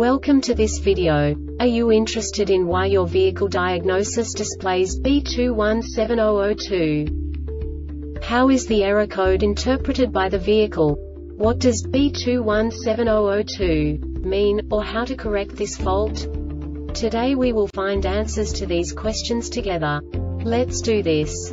Welcome to this video. Are you interested in why your vehicle diagnosis displays B217002? How is the error code interpreted by the vehicle? What does B217002 mean, or how to correct this fault? Today we will find answers to these questions together. Let's do this.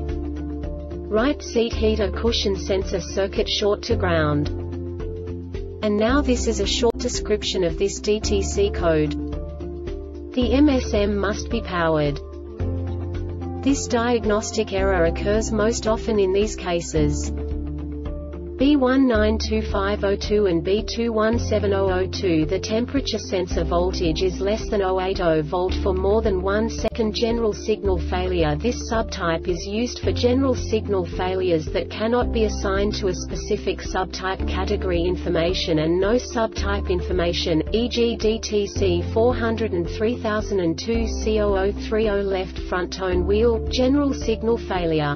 Right seat heater cushion sensor circuit short to ground. And now this is a short description of this DTC code. The MSM must be powered. This diagnostic error occurs most often in these cases. B192502 and B217002 The temperature sensor voltage is less than 080 volt for more than one second general signal failure This subtype is used for general signal failures that cannot be assigned to a specific subtype category information and no subtype information, e.g. DTC 403002 C0030 left front tone wheel, general signal failure.